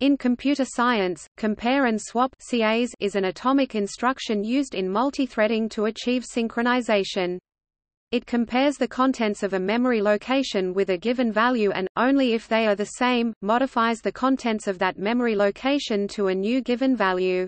In computer science, compare and swap CAS is an atomic instruction used in multithreading to achieve synchronization. It compares the contents of a memory location with a given value and, only if they are the same, modifies the contents of that memory location to a new given value.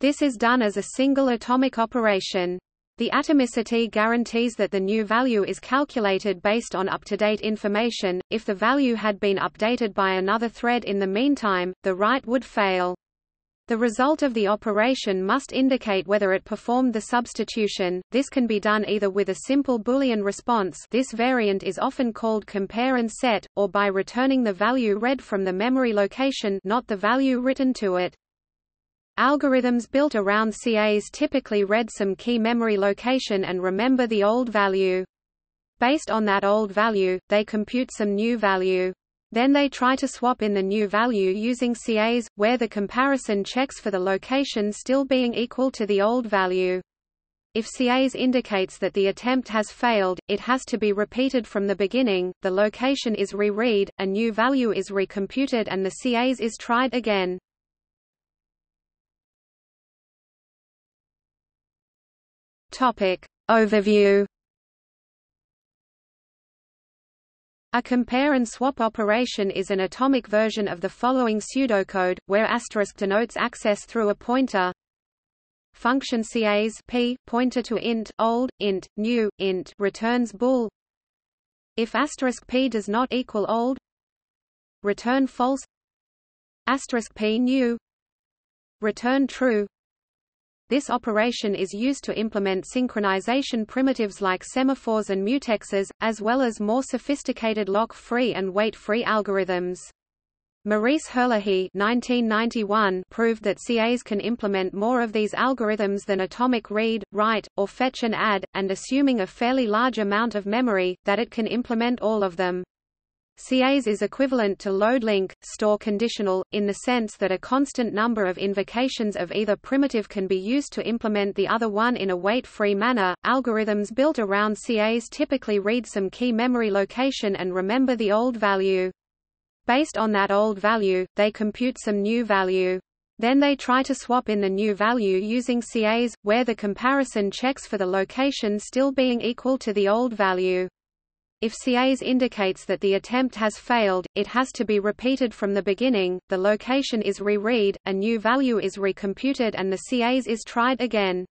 This is done as a single atomic operation. The atomicity guarantees that the new value is calculated based on up-to-date information. If the value had been updated by another thread in the meantime, the write would fail. The result of the operation must indicate whether it performed the substitution. This can be done either with a simple Boolean response this variant is often called compare and set, or by returning the value read from the memory location not the value written to it. Algorithms built around CAS typically read some key memory location and remember the old value. Based on that old value, they compute some new value. Then they try to swap in the new value using CAS, where the comparison checks for the location still being equal to the old value. If CAS indicates that the attempt has failed, it has to be repeated from the beginning, the location is re-read, a new value is recomputed and the CAS is tried again. Topic. Overview A compare and swap operation is an atomic version of the following pseudocode, where asterisk denotes access through a pointer. Function CAS p pointer to int old int new int returns bool. If asterisk p does not equal old, return false. Asterisk p new, return true. This operation is used to implement synchronization primitives like semaphores and mutexes, as well as more sophisticated lock-free and wait-free algorithms. Maurice Herlihy proved that CAS can implement more of these algorithms than atomic read, write, or fetch and add, and assuming a fairly large amount of memory, that it can implement all of them. CAS is equivalent to load link, store conditional, in the sense that a constant number of invocations of either primitive can be used to implement the other one in a wait-free manner. Algorithms built around CAS typically read some key memory location and remember the old value. Based on that old value, they compute some new value. Then they try to swap in the new value using CAS, where the comparison checks for the location still being equal to the old value. If CAS indicates that the attempt has failed, it has to be repeated from the beginning, the location is re-read, a new value is recomputed and the CAS is tried again.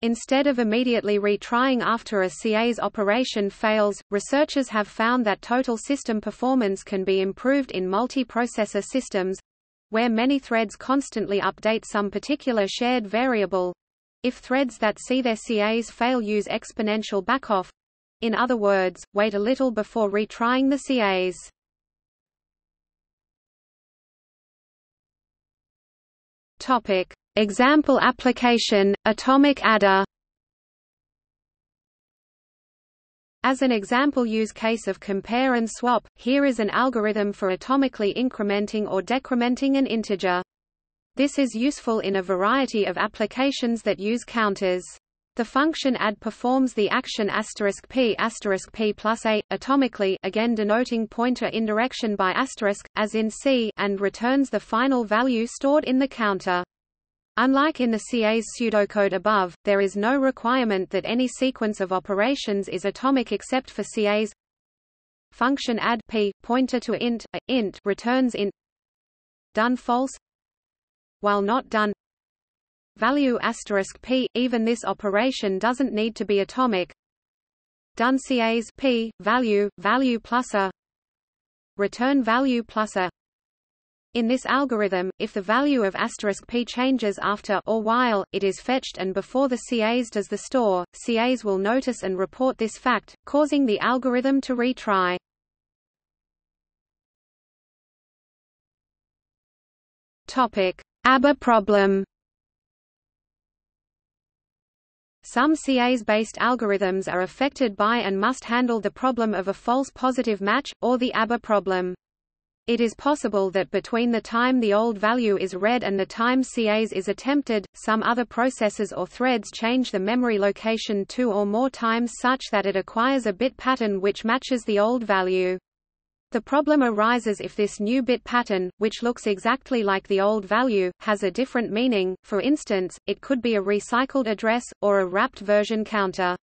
Instead of immediately retrying after a CAS operation fails, researchers have found that total system performance can be improved in multiprocessor systems where many threads constantly update some particular shared variable. If threads that see their CAS fail use exponential backoff, in other words, wait a little before retrying the CAS. Topic: Example application: Atomic adder. As an example use case of compare and swap, here is an algorithm for atomically incrementing or decrementing an integer. This is useful in a variety of applications that use counters. The function add performs the action p p plus a atomically, again denoting pointer indirection by asterisk, as in C, and returns the final value stored in the counter. Unlike in the CAS pseudocode above, there is no requirement that any sequence of operations is atomic except for CAS function add p pointer to int a, int returns int done false while not done value asterisk p. Even this operation doesn't need to be atomic. CAS p value value plus a return value plus a. In this algorithm, if the value of asterisk p changes after or while it is fetched and before the CAS does the store, CAS will notice and report this fact, causing the algorithm to retry. Topic: ABA problem. Some CAS-based algorithms are affected by and must handle the problem of a false positive match, or the ABA problem. It is possible that between the time the old value is read and the time CAS is attempted, some other processes or threads change the memory location two or more times such that it acquires a bit pattern which matches the old value. The problem arises if this new bit pattern, which looks exactly like the old value, has a different meaning, for instance, it could be a recycled address, or a wrapped version counter.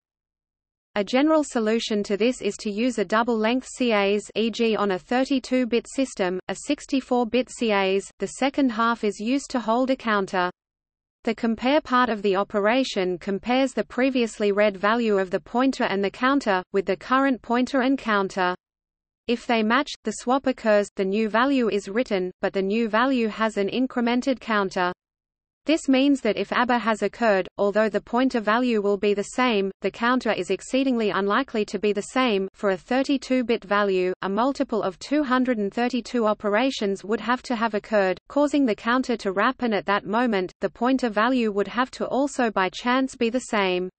A general solution to this is to use a double-length CAS e.g. on a 32-bit system, a 64-bit CAS, the second half is used to hold a counter. The compare part of the operation compares the previously read value of the pointer and the counter, with the current pointer and counter. If they match, the swap occurs, the new value is written, but the new value has an incremented counter. This means that if ABA has occurred, although the pointer value will be the same, the counter is exceedingly unlikely to be the same for a 32-bit value, a multiple of 232 operations would have to have occurred, causing the counter to wrap and at that moment, the pointer value would have to also by chance be the same.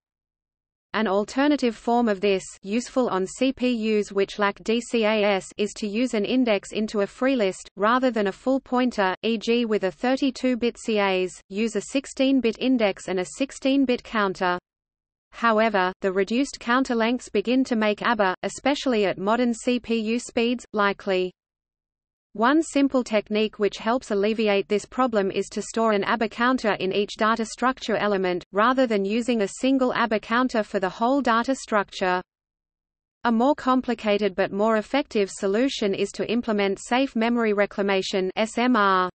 An alternative form of this useful on CPUs which lack DCAS is to use an index into a free list, rather than a full pointer, e.g. with a 32-bit CAS, use a 16-bit index and a 16-bit counter. However, the reduced counter lengths begin to make ABA, especially at modern CPU speeds, likely. One simple technique which helps alleviate this problem is to store an ABA counter in each data structure element, rather than using a single ABA counter for the whole data structure. A more complicated but more effective solution is to implement Safe Memory Reclamation SMR.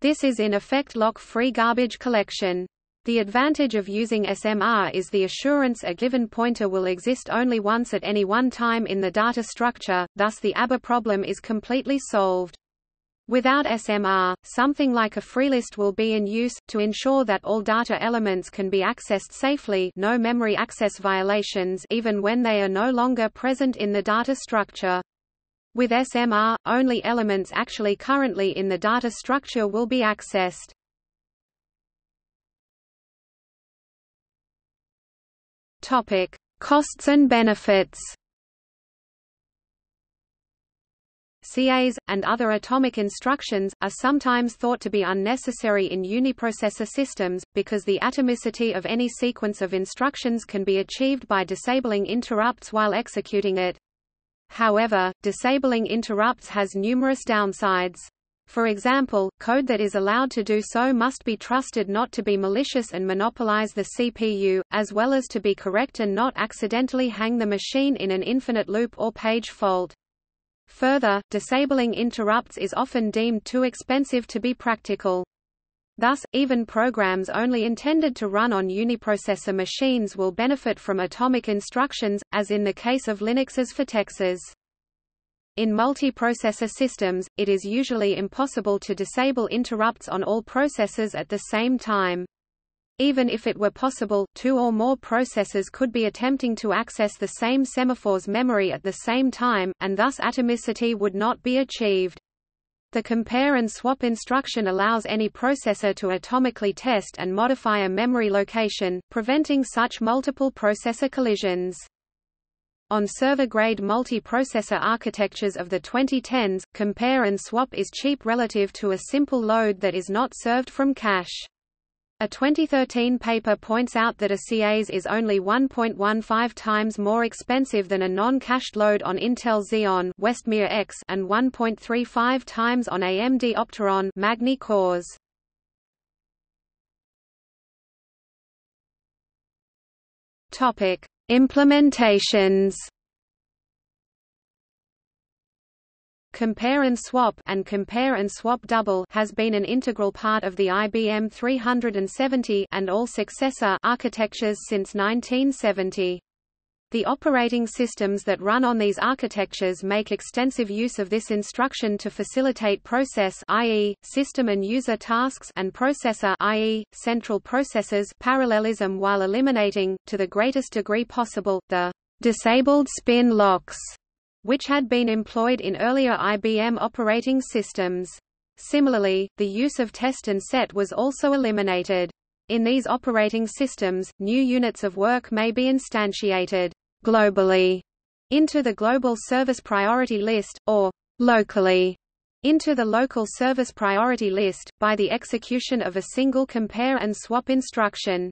This is in effect lock-free garbage collection. The advantage of using SMR is the assurance a given pointer will exist only once at any one time in the data structure, thus the ABA problem is completely solved. Without SMR, something like a freelist will be in use, to ensure that all data elements can be accessed safely no memory access violations even when they are no longer present in the data structure. With SMR, only elements actually currently in the data structure will be accessed. Topic: Costs and benefits. CAS, and other atomic instructions, are sometimes thought to be unnecessary in uniprocessor systems, because the atomicity of any sequence of instructions can be achieved by disabling interrupts while executing it. However, disabling interrupts has numerous downsides. For example, code that is allowed to do so must be trusted not to be malicious and monopolize the CPU, as well as to be correct and not accidentally hang the machine in an infinite loop or page fault. Further, disabling interrupts is often deemed too expensive to be practical. Thus, even programs only intended to run on uniprocessor machines will benefit from atomic instructions, as in the case of Linux's futexes. In multiprocessor systems, it is usually impossible to disable interrupts on all processors at the same time. Even if it were possible, two or more processors could be attempting to access the same semaphore's memory at the same time, and thus atomicity would not be achieved. The compare and swap instruction allows any processor to atomically test and modify a memory location, preventing such multiple processor collisions. On server-grade multiprocessor architectures of the 2010s, compare and swap is cheap relative to a simple load that is not served from cache. A 2013 paper points out that a CAS is only 1.15 times more expensive than a non-cached load on Intel Xeon Westmere X and 1.35 times on AMD Opteron Magny-Cours. Topic: Implementations Compare and swap and compare and swap double has been an integral part of the IBM 370 and all successor architectures since 1970. The operating systems that run on these architectures make extensive use of this instruction to facilitate process i.e., system and user tasks and processor i.e., central processors parallelism while eliminating, to the greatest degree possible, the disabled spin locks, which had been employed in earlier IBM operating systems. Similarly, the use of test and set was also eliminated. In these operating systems, new units of work may be instantiated globally into the Global Service Priority List, or locally into the Local Service Priority List, by the execution of a single compare and swap instruction.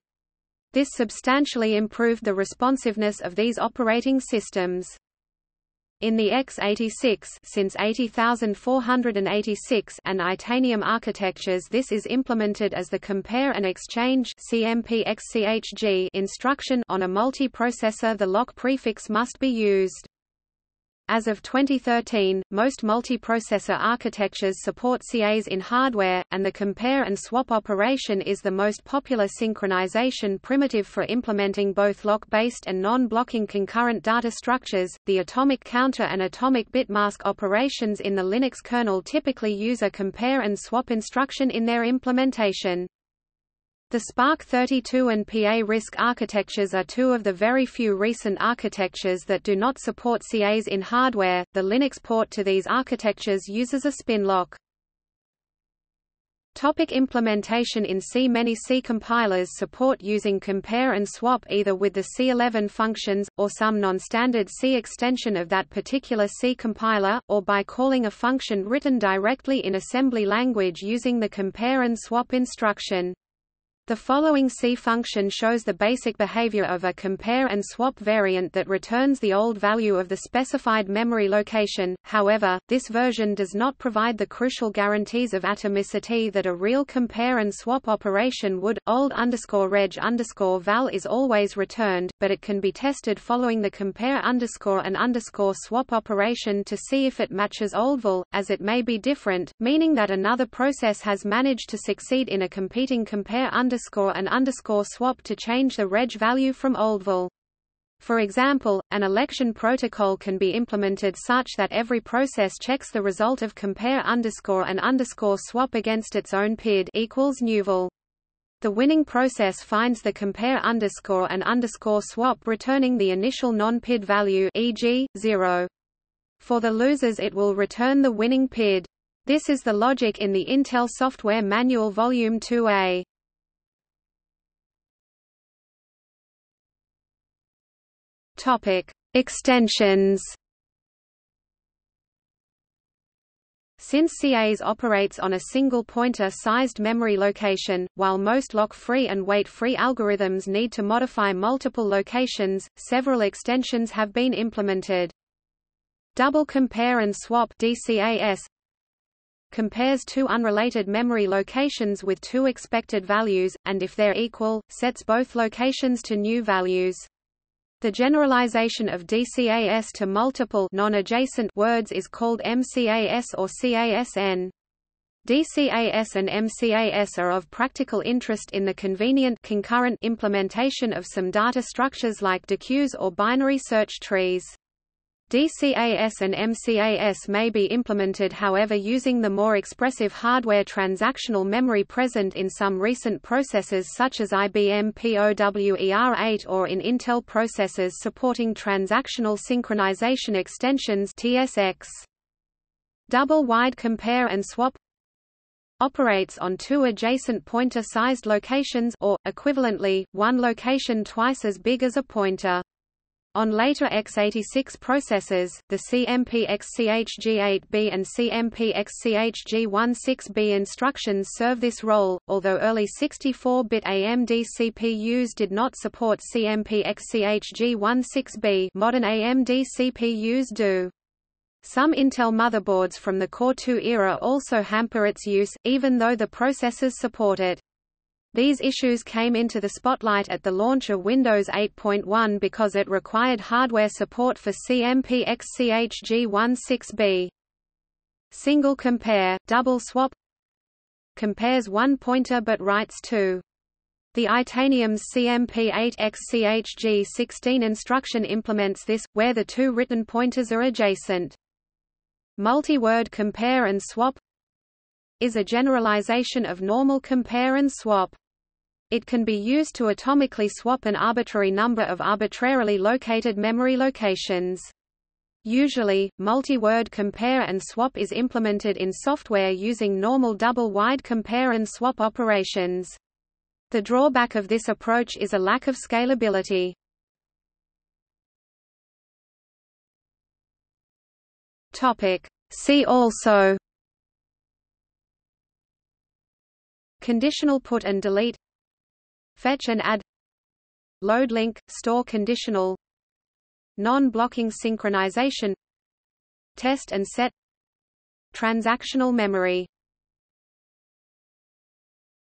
This substantially improved the responsiveness of these operating systems. In the x86 since 80486 and Itanium architectures this is implemented as the compare and exchange CMP instruction on a multiprocessor the lock prefix must be used. As of 2013, most multiprocessor architectures support CAS in hardware, and the compare and swap operation is the most popular synchronization primitive for implementing both lock-based and non-blocking concurrent data structures. The atomic counter and atomic bitmask operations in the Linux kernel typically use a compare and swap instruction in their implementation. The SPARC 32 and PA RISC architectures are two of the very few recent architectures that do not support CAS in hardware. The Linux port to these architectures uses a spin lock. Topic implementation In C Many C compilers support using compare and swap either with the C11 functions, or some non-standard C extension of that particular C compiler, or by calling a function written directly in assembly language using the compare and swap instruction. The following C function shows the basic behavior of a compare and swap variant that returns the old value of the specified memory location. However, this version does not provide the crucial guarantees of atomicity that a real compare and swap operation would. Old underscore reg underscore val is always returned, but it can be tested following the compare underscore and underscore swap operation to see if it matches old val, as it may be different, meaning that another process has managed to succeed in a competing compare underscore underscore and underscore swap to change the reg value from oldval. For example, an election protocol can be implemented such that every process checks the result of compare underscore and underscore swap against its own PID equals newval. The winning process finds the compare underscore and underscore swap returning the initial non-PID value e.g., 0. For the losers it will return the winning PID. This is the logic in the Intel Software Manual Volume 2A. Topic: Extensions. Since CAS operates on a single pointer-sized memory location, while most lock-free and wait-free algorithms need to modify multiple locations, several extensions have been implemented. Double compare and swap DCAS compares two unrelated memory locations with two expected values, and if they're equal, sets both locations to new values. The generalization of DCAS to multiple non-adjacent words is called MCAS or CASN. DCAS and MCAS are of practical interest in the convenient concurrent implementation of some data structures like dequeues or binary search trees. DCAS and MCAS may be implemented however using the more expressive hardware transactional memory present in some recent processors such as IBM POWER8 or in Intel processors supporting transactional synchronization extensions TSX. Double-wide compare and swap operates on two adjacent pointer-sized locations or, equivalently, one location twice as big as a pointer. On later x86 processors, the CMP-XCHG8B and CMP-XCHG16B instructions serve this role, although early 64-bit AMD CPUs did not support CMP-XCHG16B modern AMD CPUs do. Some Intel motherboards from the Core 2 era also hamper its use, even though the processors support it. These issues came into the spotlight at the launch of Windows 8.1 because it required hardware support for CMP-XCHG16B. Single compare, double swap compares one pointer but writes two. The Itanium's CMP8XCHG16 instruction implements this, where the two written pointers are adjacent. Multi-word compare and swap is a generalization of normal compare and swap. It can be used to atomically swap an arbitrary number of arbitrarily located memory locations. Usually, multi-word compare and swap is implemented in software using normal double-wide compare and swap operations. The drawback of this approach is a lack of scalability. Topic. See also Conditional put and delete Fetch and add Load link, store conditional Non-blocking synchronization test and set transactional memory